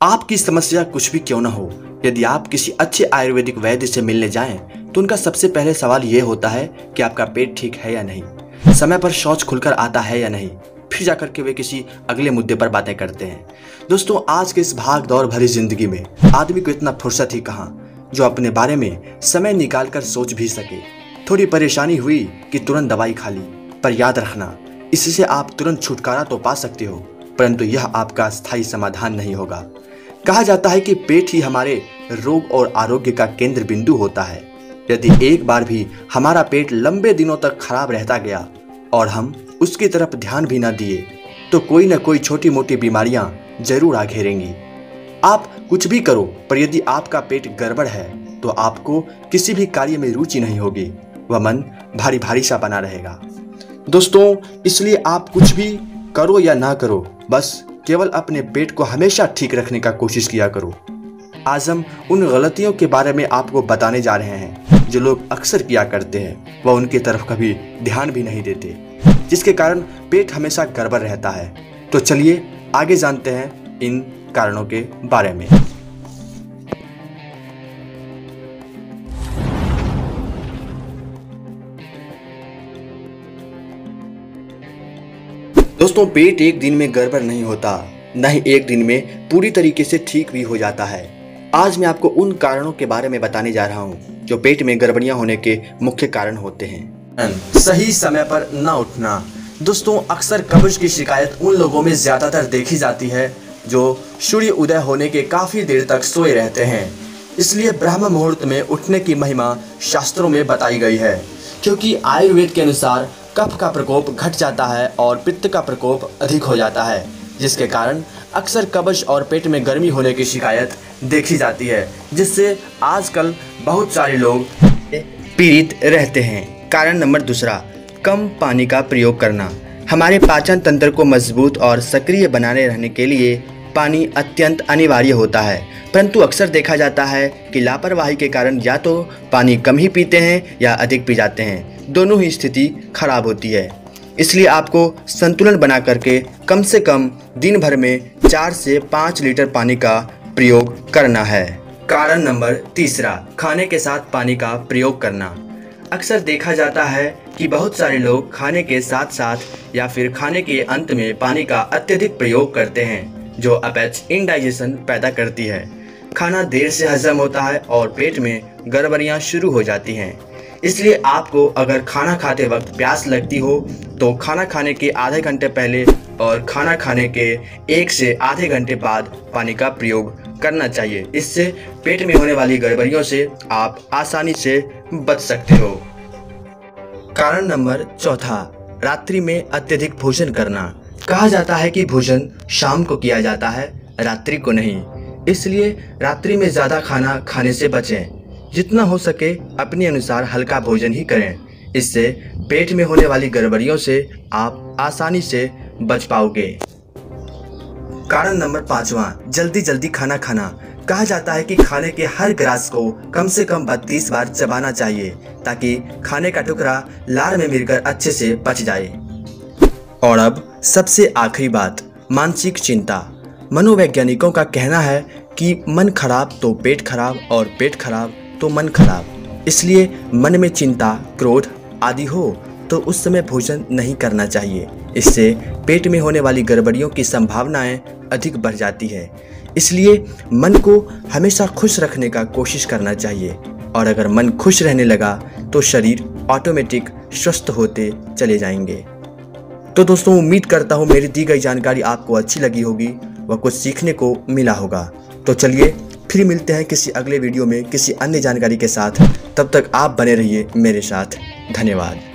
आपकी समस्या कुछ भी क्यों ना हो? यदि आप किसी अच्छे आयुर्वेदिक वैद्य से मिलने जाएँ तो उनका सबसे पहले सवाल ये होता है कि आपका पेट ठीक है या नहीं। समय पर शौच खुलकर आता है या नहीं? फिर जाकर के वे किसी अगले मुद्दे पर बातें करते हैं। दोस्तों, आज के इस भाग दौड़ भरी ज़िंदगी में आदमी को इतना फुर्सत ही कहाँ, जो अपने बारे में समय निकाल कर सोच भी सके। थोड़ी परेशानी हुई कि तुरंत दवाई खा ली, पर याद रखना, इससे आप तुरंत छुटकारा तो पा सकते हो, परंतु यह आपका स्थायी समाधान नहीं होगा। कहा जाता है कि पेट ही हमारे रोग और आरोग्य का केंद्र बिंदु होता है। यदि एक बार भी हमारा पेट लंबे दिनों तक खराब रहता गया और हम उसकी तरफ़ ध्यान भी ना दिए तो कोई ना कोई छोटी मोटी बीमारियाँ ज़रूर आ घेरेंगी आप कुछ भी करो, पर यदि आपका पेट गड़बड़ है तो आपको किसी भी कार्य में रुचि नहीं होगी, वह मन भारी भारी सा बना रहेगा। दोस्तों, इसलिए आप कुछ भी करो या ना करो, बस केवल अपने पेट को हमेशा ठीक रखने का कोशिश किया करो। आज हम उन गलतियों के बारे में आपको बताने जा रहे हैं, जो लोग अक्सर किया करते हैं। वह उनकी तरफ़ कभी ध्यान भी नहीं देते, जिसके कारण पेट हमेशा गड़बड़ रहता है। तो चलिए आगे जानते हैं इन कारणों के बारे में। दोस्तों, पेट एक दिन में गड़बड़ नहीं होता, न ही एक दिन में पूरी तरीके से ठीक भी हो जाता है। आज मैं आपको उन कारणों के बारे में बताने जा रहा हूँ, जो पेट में गड़बड़ियाँ होने के मुख्य कारण होते हैं। सही समय पर न उठना। दोस्तों, अक्सर कब्ज की शिकायत उन लोगों में ज़्यादातर देखी जाती है, जो सूर्य उदय होने के काफ़ी देर तक सोए रहते हैं। इसलिए ब्रह्म मुहूर्त में उठने की महिमा शास्त्रों में बताई गई है, क्योंकि आयुर्वेद के अनुसार कफ का प्रकोप घट जाता है और पित्त का प्रकोप अधिक हो जाता है, जिसके कारण अक्सर कब्ज और पेट में गर्मी होने की शिकायत देखी जाती है, जिससे आजकल बहुत सारे लोग पीड़ित रहते हैं। कारण नंबर दूसरा, कम पानी का प्रयोग करना। हमारे पाचन तंत्र को मज़बूत और सक्रिय बनाने रहने के लिए पानी अत्यंत अनिवार्य होता है। परंतु अक्सर देखा जाता है कि लापरवाही के कारण या तो पानी कम ही पीते हैं या अधिक पी जाते हैं। दोनों ही स्थिति खराब होती है। इसलिए आपको संतुलन बना करके कम से कम दिन भर में चार से पाँच लीटर पानी का प्रयोग करना है। कारण नंबर तीसरा, खाने के साथ पानी का प्रयोग करना। अक्सर देखा जाता है कि बहुत सारे लोग खाने के साथ साथ या फिर खाने के अंत में पानी का अत्यधिक प्रयोग करते हैं। जो अपैच इनडाइजेशन पैदा करती है। खाना देर से हजम होता है और पेट में गड़बड़ियाँ शुरू हो जाती हैं। इसलिए आपको अगर खाना खाते वक्त प्यास लगती हो तो खाना खाने के आधे घंटे पहले और खाना खाने के एक से आधे घंटे बाद पानी का प्रयोग करना चाहिए। इससे पेट में होने वाली गड़बड़ियों से आप आसानी से बच सकते हो। कारण नंबर चौथा, रात्रि में अत्यधिक भोजन करना। कहा जाता है कि भोजन शाम को किया जाता है, रात्रि को नहीं। इसलिए रात्रि में ज़्यादा खाना खाने से बचें। जितना हो सके अपने अनुसार हल्का भोजन ही करें। इससे पेट में होने वाली गड़बड़ियों से आप आसानी से बच पाओगे। कारण नंबर पाँचवा, जल्दी जल्दी खाना खाना। कहा जाता है कि खाने के हर ग्रास को कम से कम बत्तीस बार चबाना चाहिए, ताकि खाने का टुकड़ा लार में मिलकर अच्छे से पच जाए। और अब सबसे आखिरी बात, मानसिक चिंता। मनोवैज्ञानिकों का कहना है कि मन खराब तो पेट खराब और पेट खराब तो मन खराब। इसलिए मन में चिंता, क्रोध आदि हो तो उस समय भोजन नहीं करना चाहिए। इससे पेट में होने वाली गड़बड़ियों की संभावनाएँ अधिक बढ़ जाती है। इसलिए मन को हमेशा खुश रखने का कोशिश करना चाहिए। और अगर मन खुश रहने लगा तो शरीर ऑटोमेटिक स्वस्थ होते चले जाएँगे। तो दोस्तों, उम्मीद करता हूँ मेरी दी गई जानकारी आपको अच्छी लगी होगी व कुछ सीखने को मिला होगा। तो चलिए, फिर मिलते हैं किसी अगले वीडियो में किसी अन्य जानकारी के साथ। तब तक आप बने रहिए मेरे साथ। धन्यवाद।